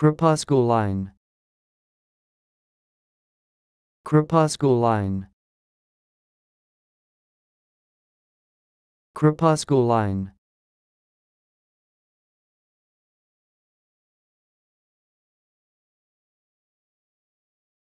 Crepusculine. Crepusculine. Crepusculine.